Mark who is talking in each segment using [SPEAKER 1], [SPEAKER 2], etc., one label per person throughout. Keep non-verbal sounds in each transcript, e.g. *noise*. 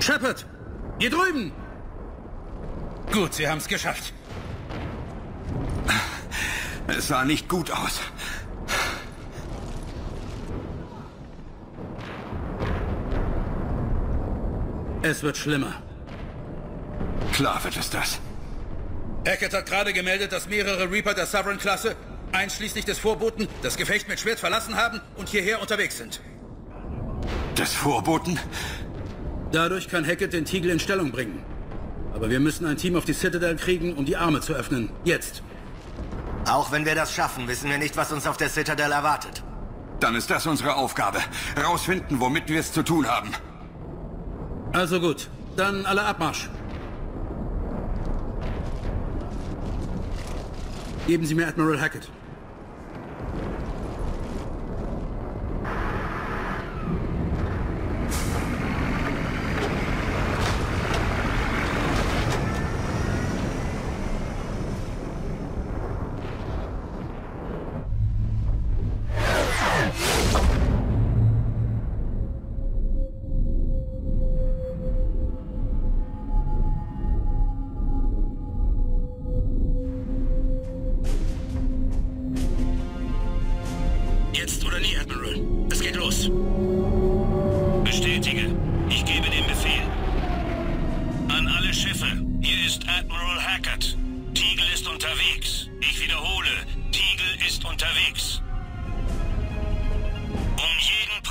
[SPEAKER 1] Shepard! Hier drüben! Gut, Sie haben es geschafft.
[SPEAKER 2] Es sah nicht gut aus.
[SPEAKER 1] Es wird schlimmer.
[SPEAKER 2] Klar wird es das.
[SPEAKER 1] Hackett hat gerade gemeldet, dass mehrere Reaper der Sovereign-Klasse, einschließlich des Vorboten, das Gefecht mit Schwert verlassen haben und hierher unterwegs sind.
[SPEAKER 2] Des Vorboten?
[SPEAKER 1] Dadurch kann Hackett den Tiegel in Stellung bringen. Aber wir müssen ein Team auf die Citadel kriegen, um die Arme zu öffnen. Jetzt.
[SPEAKER 3] Auch wenn wir das schaffen, wissen wir nicht, was uns auf der Citadel erwartet.
[SPEAKER 2] Dann ist das unsere Aufgabe. Rausfinden, womit wir es zu tun haben.
[SPEAKER 1] Also gut. Dann alle Abmarsch. Geben Sie mir Admiral Hackett.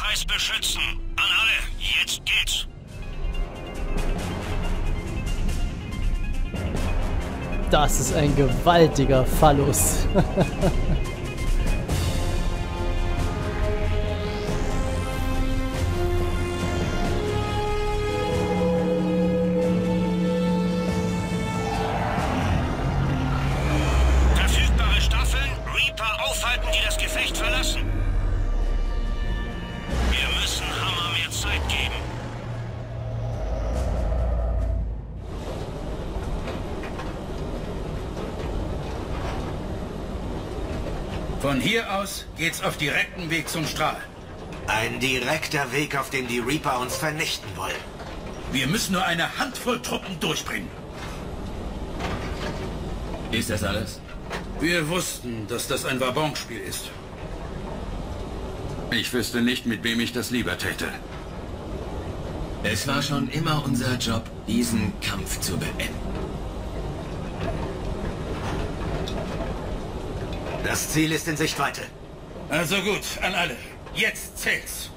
[SPEAKER 4] Preis beschützen. An alle. Jetzt geht's.
[SPEAKER 5] Das ist ein gewaltiger Phallus. *laughs*
[SPEAKER 1] Von hier aus geht's auf direkten Weg zum Strahl.
[SPEAKER 3] Ein direkter Weg, auf dem die Reaper uns vernichten wollen.
[SPEAKER 1] Wir müssen nur eine Handvoll Truppen durchbringen.
[SPEAKER 6] Ist das alles?
[SPEAKER 1] Wir wussten, dass das ein Wabonspiel ist.
[SPEAKER 2] Ich wüsste nicht, mit wem ich das lieber täte.
[SPEAKER 6] Es war schon immer unser Job, diesen Kampf zu beenden.
[SPEAKER 3] Das Ziel ist in Sichtweite.
[SPEAKER 1] Also gut, an alle. Jetzt zählt's.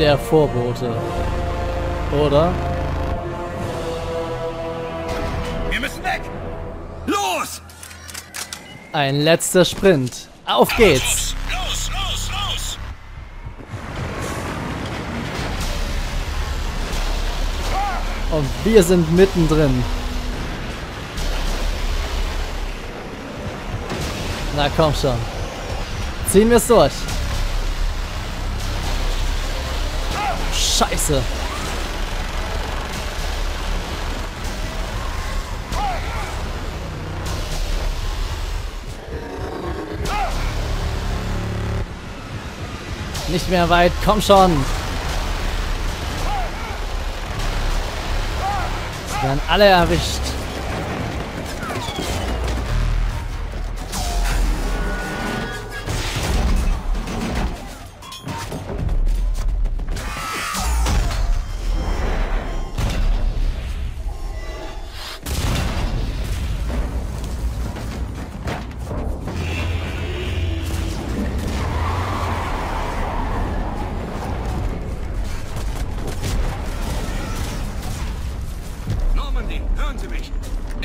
[SPEAKER 5] Der Vorbote. Oder?
[SPEAKER 1] Wir müssen weg.
[SPEAKER 2] Los!
[SPEAKER 5] Ein letzter Sprint. Auf geht's.
[SPEAKER 4] Los, los, los!
[SPEAKER 5] Und wir sind mittendrin. Na komm schon. Ziehen wir es durch. Scheiße. Nicht mehr weit, komm schon. Sie werden alle erwischt.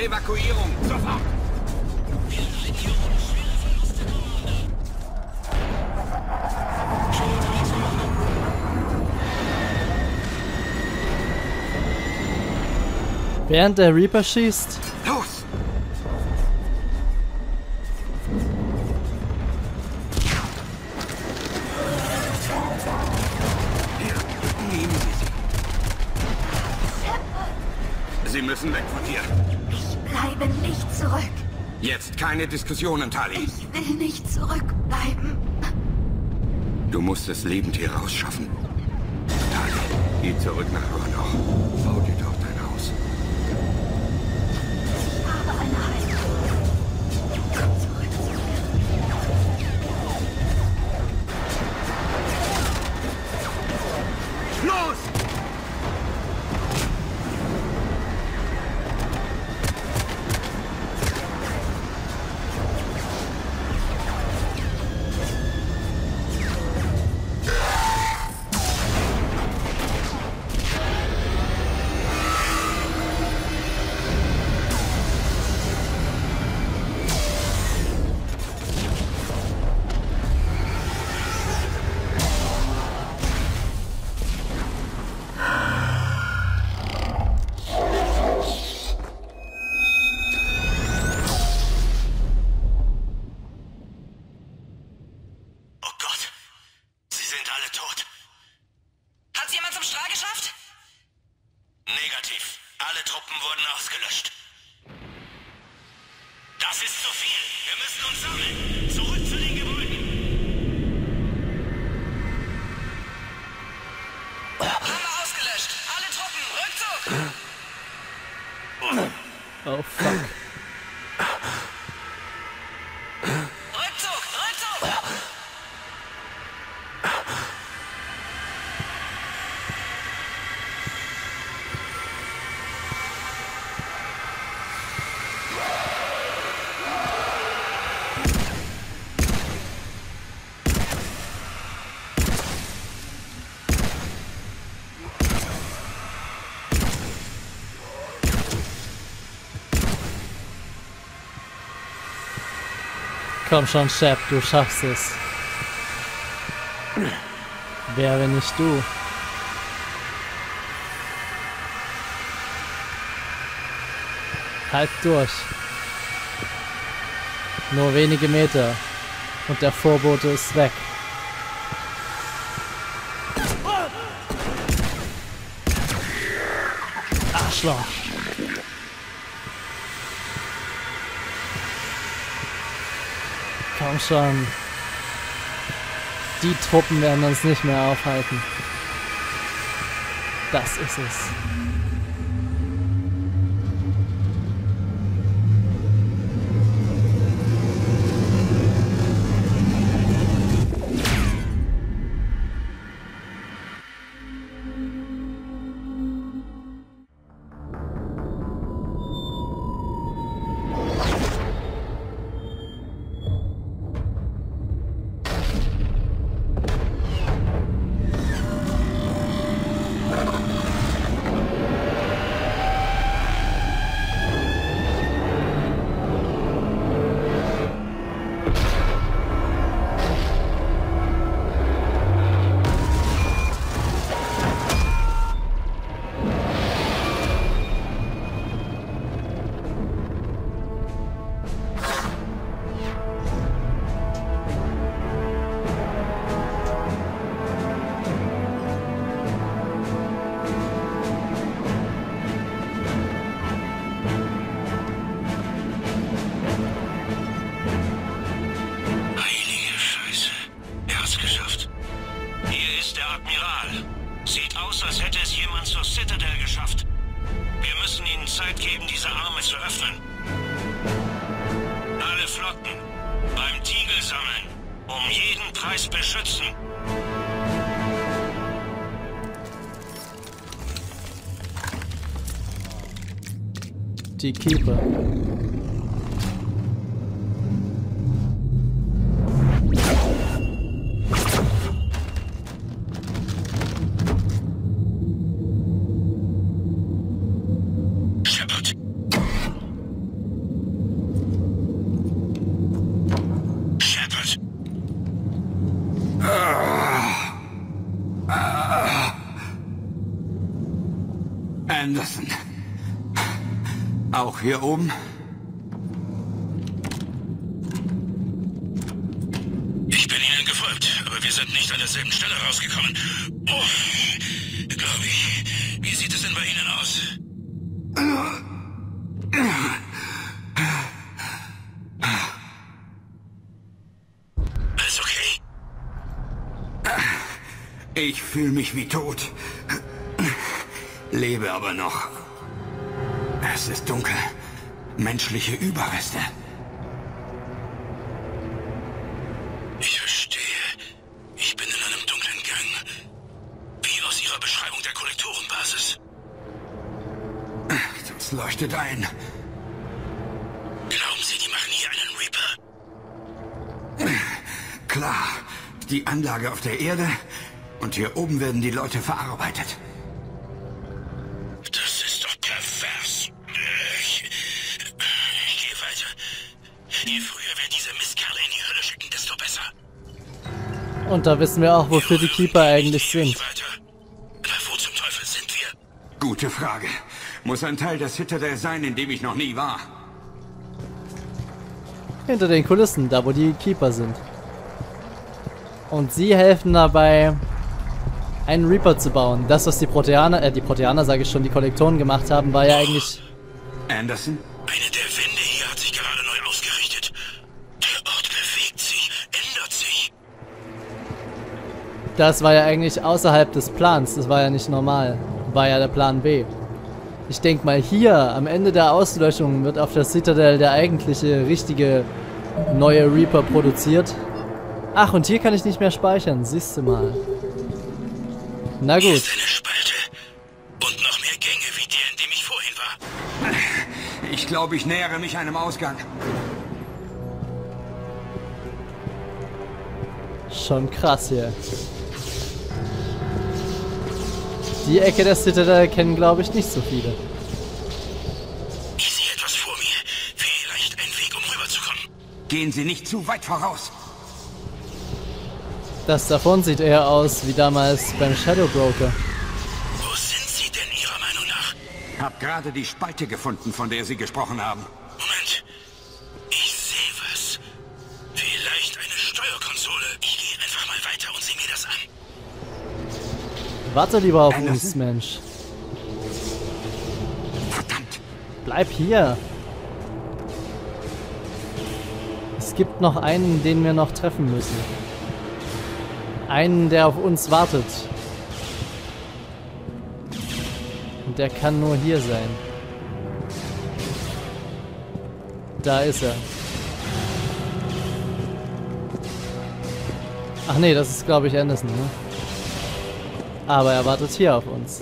[SPEAKER 2] Evakuierung, sofort!
[SPEAKER 5] Während der Reaper schießt,
[SPEAKER 7] zurück.
[SPEAKER 2] Jetzt keine Diskussionen, Tali.
[SPEAKER 7] Ich will nicht zurückbleiben.
[SPEAKER 2] Du musst es lebend hier rausschaffen. Tali, geh zurück nach Roanoke. Bau dir
[SPEAKER 5] Oh
[SPEAKER 8] fuck. Komm schon, Shep, du schaffst es. Wer, wenn nicht du? Halt durch. Nur wenige Meter. Und der Vorbote ist weg. Arschloch. Komm schon. Die Truppen werden uns nicht mehr aufhalten. Das ist es. Die Keeper.
[SPEAKER 1] Shepard. Shepard.
[SPEAKER 2] Anderson. Auch hier oben?
[SPEAKER 1] Ich bin Ihnen gefolgt, aber wir sind nicht an derselben Stelle rausgekommen. Oh, glaube ich. Wie sieht es denn bei Ihnen aus?
[SPEAKER 4] Alles okay?
[SPEAKER 2] Ich fühle mich wie tot. Lebe aber noch. Es ist dunkel. Menschliche Überreste.
[SPEAKER 4] Ich verstehe. Ich bin in einem dunklen Gang. Wie aus Ihrer Beschreibung der Kollektorenbasis.
[SPEAKER 2] Das leuchtet ein.
[SPEAKER 4] Glauben Sie, die machen hier einen Reaper?
[SPEAKER 2] Klar. Die Anlage auf der Erde und hier oben werden die Leute verarbeitet.
[SPEAKER 5] Und da wissen wir auch, wofür die Keeper eigentlich sind.
[SPEAKER 4] wo zum Teufel sind wir?
[SPEAKER 2] Gute Frage. Muss ein Teil der Citadel sein, in dem ich noch nie war.
[SPEAKER 5] Hinter den Kulissen, da wo die Keeper sind. Und sie helfen dabei, einen Reaper zu bauen. Das, was die Proteaner, äh, die Proteaner, sage ich schon, die Kollektoren gemacht haben, war ja eigentlich...
[SPEAKER 2] Anderson?
[SPEAKER 5] Das war ja eigentlich außerhalb des Plans. Das war ja nicht normal. War ja der Plan B. Ich denke mal, hier am Ende der Auslöschung wird auf der Citadel der eigentliche, richtige neue Reaper produziert. Ach, und hier kann ich nicht mehr speichern. Siehst du mal. Na
[SPEAKER 4] Hier
[SPEAKER 5] gut.
[SPEAKER 4] ist eine Spalte. Und noch mehr Gänge wie der, in dem ich vorhin war.
[SPEAKER 2] Ich glaube, ich nähere mich einem Ausgang.
[SPEAKER 5] Schon krass hier. Die Ecke der Citadel kennen, glaube ich, nicht so viele.
[SPEAKER 4] Ich sehe etwas vor mir. Vielleicht ein Weg, um rüberzukommen.
[SPEAKER 2] Gehen Sie nicht zu weit voraus.
[SPEAKER 5] Das davon sieht eher aus wie damals beim Shadow Broker.
[SPEAKER 4] Wo sind Sie denn Ihrer Meinung nach?
[SPEAKER 2] Hab gerade die Spalte gefunden, von der Sie gesprochen haben.
[SPEAKER 5] Warte lieber auf
[SPEAKER 2] Anderson?
[SPEAKER 5] uns, Mensch.
[SPEAKER 2] Verdammt.
[SPEAKER 5] Bleib hier. Es gibt noch einen, den wir noch treffen müssen. Einen, der auf uns wartet. Und der kann nur hier sein. Da ist er. Ach nee, das ist glaube ich Anderson, ne? Aber er wartet hier auf uns.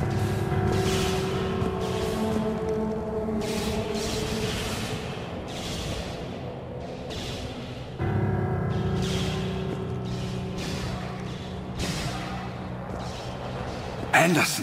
[SPEAKER 2] Anderson.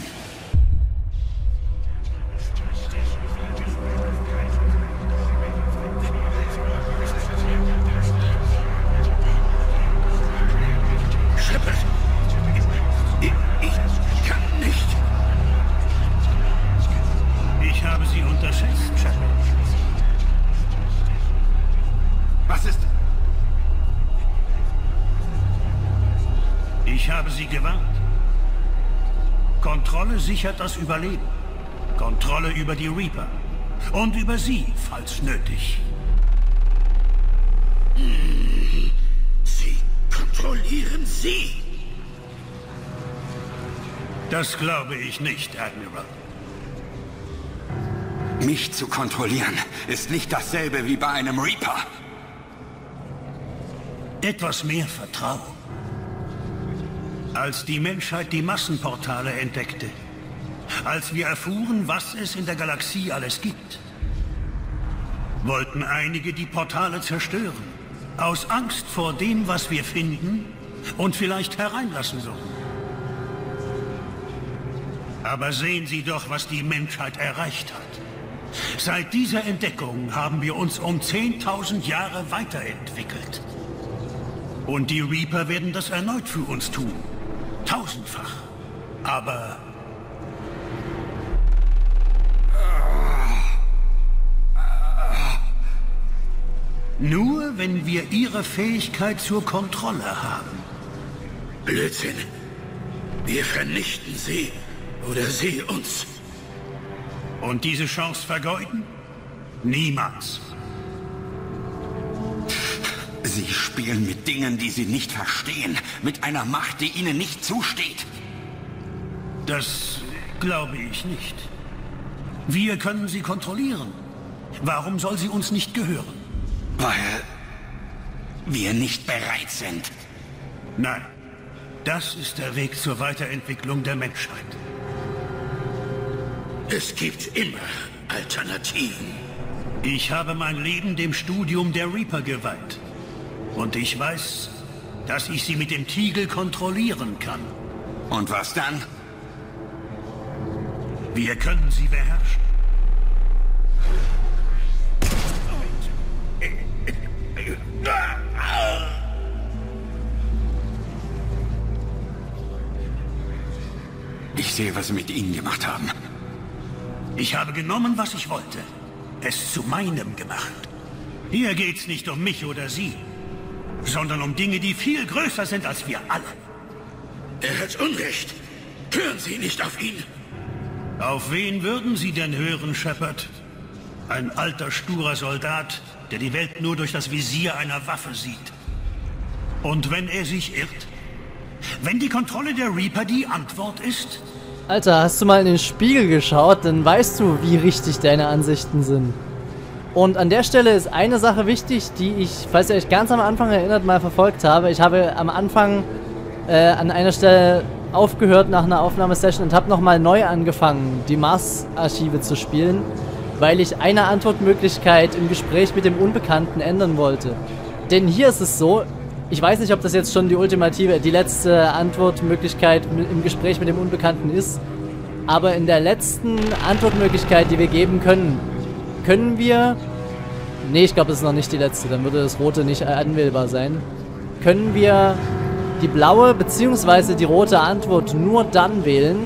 [SPEAKER 4] Kontrolle sichert das Überleben. Kontrolle über die Reaper. Und über Sie, falls nötig.
[SPEAKER 1] Sie kontrollieren sie.
[SPEAKER 4] Das glaube ich nicht, Admiral.
[SPEAKER 2] Mich zu kontrollieren ist nicht dasselbe wie bei einem Reaper.
[SPEAKER 4] Etwas mehr Vertrauen. Als die Menschheit die Massenportale entdeckte, als wir erfuhren, was es in der Galaxie alles gibt, wollten einige die Portale zerstören. Aus Angst vor dem, was wir finden und vielleicht hereinlassen sollen. Aber sehen Sie doch, was die Menschheit erreicht hat. Seit dieser Entdeckung haben wir uns um 10.000 Jahre weiterentwickelt. Und die Reaper werden das erneut für uns tun. Tausendfach. Aber... Nur wenn wir ihre Fähigkeit zur Kontrolle haben.
[SPEAKER 1] Blödsinn. Wir vernichten sie. Oder sie uns.
[SPEAKER 4] Und diese Chance vergeuden? Niemals.
[SPEAKER 2] Sie spielen mit Dingen, die Sie nicht verstehen. Mit einer Macht, die Ihnen nicht zusteht.
[SPEAKER 4] Das glaube ich nicht. Wir können sie kontrollieren. Warum soll sie uns nicht gehören?
[SPEAKER 2] Weil wir nicht bereit sind.
[SPEAKER 4] Nein, das ist der Weg zur Weiterentwicklung der Menschheit.
[SPEAKER 9] Es gibt immer Alternativen.
[SPEAKER 4] Ich habe mein Leben dem Studium der Reaper geweiht. Und ich weiß, dass ich sie mit dem Tiegel kontrollieren kann.
[SPEAKER 2] Und was dann?
[SPEAKER 4] Wir können sie beherrschen.
[SPEAKER 2] Ich sehe, was Sie mit Ihnen gemacht haben.
[SPEAKER 4] Ich habe genommen, was ich wollte. Es zu meinem gemacht. Hier geht's nicht um mich oder Sie, sondern um Dinge, die viel größer sind als wir alle.
[SPEAKER 9] Er hat Unrecht. Hören Sie nicht auf ihn.
[SPEAKER 4] Auf wen würden Sie denn hören, Shepard? Ein alter, sturer Soldat, der die Welt nur durch das Visier einer Waffe sieht. Und wenn er sich irrt? Wenn die Kontrolle der Reaper die Antwort ist?
[SPEAKER 5] Alter, hast du mal in den Spiegel geschaut, dann weißt du, wie richtig deine Ansichten sind. Und an der Stelle ist eine Sache wichtig, die ich, falls ihr euch ganz am Anfang erinnert, mal verfolgt habe. Ich habe am Anfang äh, an einer Stelle aufgehört nach einer Aufnahmesession und habe nochmal neu angefangen, die Mars-Archive zu spielen, weil ich eine Antwortmöglichkeit im Gespräch mit dem Unbekannten ändern wollte. Denn hier ist es so, ich weiß nicht, ob das jetzt schon die ultimative, die letzte Antwortmöglichkeit im Gespräch mit dem Unbekannten ist, aber in der letzten Antwortmöglichkeit, die wir geben können, können wir... Nee, ich glaube, das ist noch nicht die letzte, dann würde das rote nicht anwählbar sein. Können wir die blaue bzw. die rote Antwort nur dann wählen,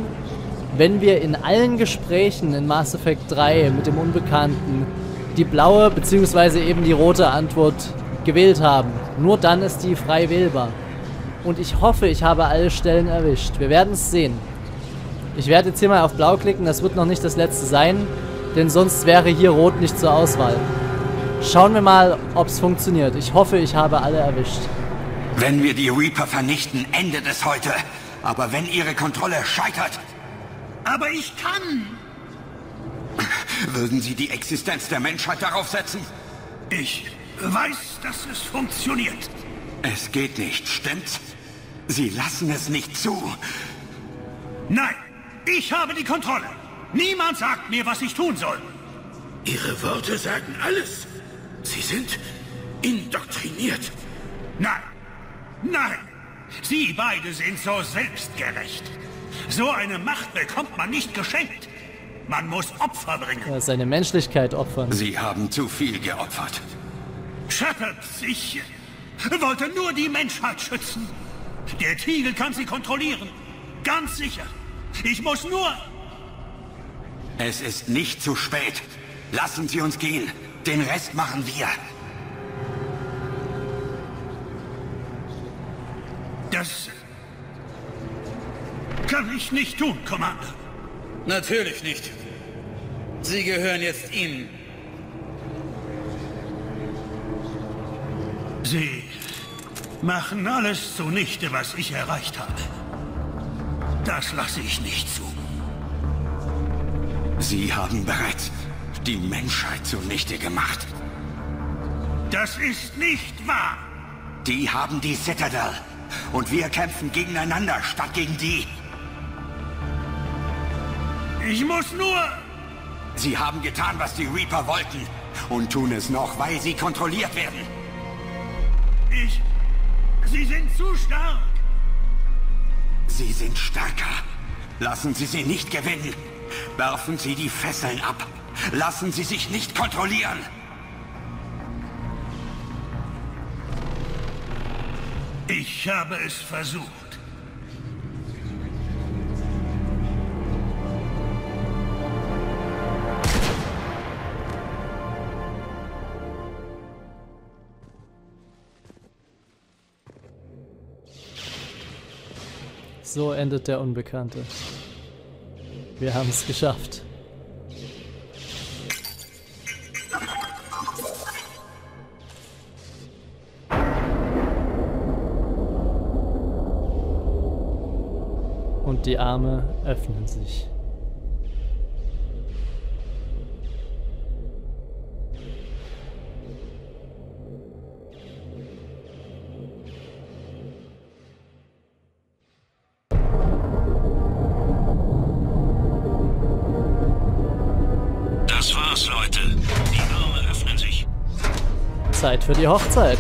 [SPEAKER 5] wenn wir in allen Gesprächen in Mass Effect 3 mit dem Unbekannten die blaue bzw. eben die rote Antwort gewählt haben. Nur dann ist die frei wählbar. Und ich hoffe, ich habe alle Stellen erwischt. Wir werden es sehen. Ich werde jetzt hier mal auf blau klicken, das wird noch nicht das letzte sein, denn sonst wäre hier rot nicht zur Auswahl. Schauen wir mal, ob es funktioniert. Ich hoffe, ich habe alle erwischt.
[SPEAKER 2] Wenn wir die Reaper vernichten, endet es heute. Aber wenn ihre Kontrolle scheitert,
[SPEAKER 4] Aber ich kann!
[SPEAKER 2] würden sie die Existenz der Menschheit darauf setzen?
[SPEAKER 4] Ich weiß, dass es funktioniert.
[SPEAKER 2] Es geht nicht, stimmt's? Sie lassen es nicht zu.
[SPEAKER 4] Nein, ich habe die Kontrolle. Niemand sagt mir, was ich tun soll.
[SPEAKER 9] Ihre Worte sagen alles. Sie sind indoktriniert.
[SPEAKER 4] Nein, nein. Sie beide sind so selbstgerecht. So eine Macht bekommt man nicht geschenkt. Man muss Opfer bringen.
[SPEAKER 5] Ja, seine Menschlichkeit opfern.
[SPEAKER 2] Sie haben zu viel geopfert.
[SPEAKER 4] Shepard, ich wollte nur die Menschheit schützen. Der Tiegel kann sie kontrollieren. Ganz sicher. Ich muss nur...
[SPEAKER 2] Es ist nicht zu spät. Lassen Sie uns gehen. Den Rest machen wir.
[SPEAKER 4] Das kann ich nicht tun, Commander.
[SPEAKER 1] Natürlich nicht. Sie gehören jetzt ihm.
[SPEAKER 4] Sie machen alles zunichte, was ich erreicht habe. Das lasse ich nicht zu.
[SPEAKER 2] Sie haben bereits die Menschheit zunichte gemacht.
[SPEAKER 4] Das ist nicht wahr.
[SPEAKER 2] Die haben die Citadel. Und wir kämpfen gegeneinander statt gegen die.
[SPEAKER 4] Ich muss nur...
[SPEAKER 2] Sie haben getan, was die Reaper wollten. Und tun es noch, weil sie kontrolliert werden.
[SPEAKER 4] Ich... Sie sind zu stark.
[SPEAKER 2] Sie sind stärker. Lassen Sie sie nicht gewinnen. Werfen Sie die Fesseln ab. Lassen Sie sich nicht kontrollieren.
[SPEAKER 4] Ich habe es versucht.
[SPEAKER 5] So endet der Unbekannte. Wir haben es geschafft. Die Arme öffnen sich.
[SPEAKER 8] Das war's, Leute. Die Arme öffnen sich.
[SPEAKER 5] Zeit für die Hochzeit.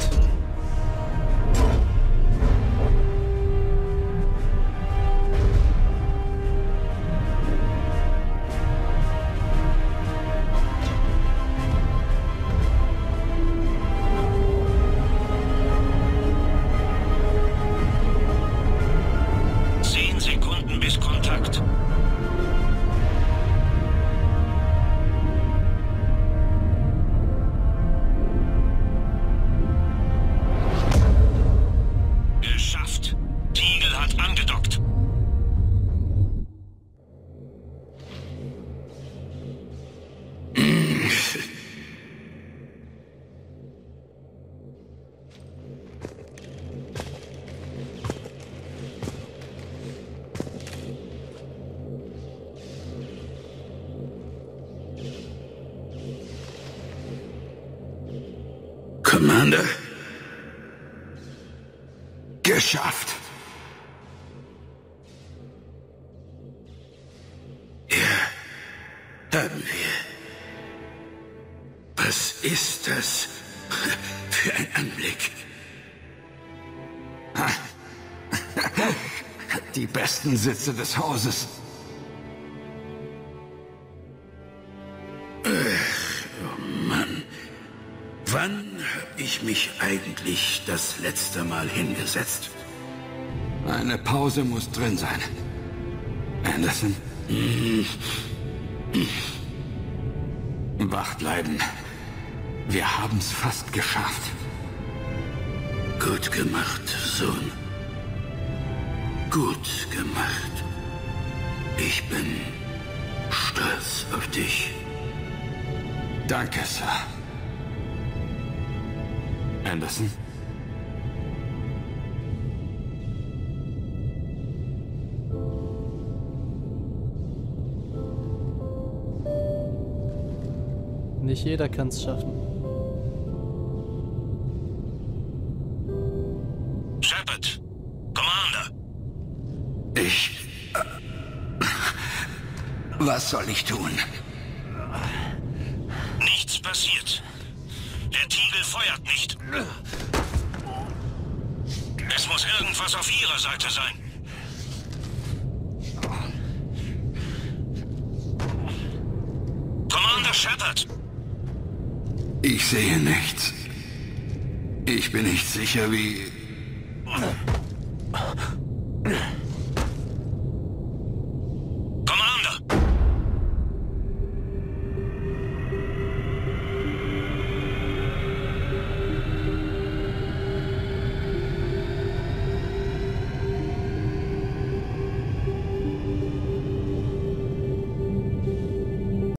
[SPEAKER 1] Commander,
[SPEAKER 2] Geschafft.
[SPEAKER 1] haben wir. Was ist das *laughs* für ein Anblick? *laughs*
[SPEAKER 2] Die besten Sitze des Hauses.
[SPEAKER 1] Ich mich eigentlich das letzte Mal hingesetzt?
[SPEAKER 2] Eine Pause muss drin sein. Anderson? Wach bleiben. Wir haben's fast geschafft.
[SPEAKER 1] Gut gemacht, Sohn. Gut gemacht. Ich bin stolz auf dich.
[SPEAKER 2] Danke, Sir. Anderson?
[SPEAKER 5] Nicht jeder kann es schaffen.
[SPEAKER 8] Shepard. Commander.
[SPEAKER 2] Ich. *laughs* Was soll ich tun?
[SPEAKER 8] Nichts passiert. Feuert nicht. Es muss irgendwas auf Ihrer Seite sein. Commander Shepard.
[SPEAKER 2] Ich sehe nichts. Ich bin nicht sicher, wie.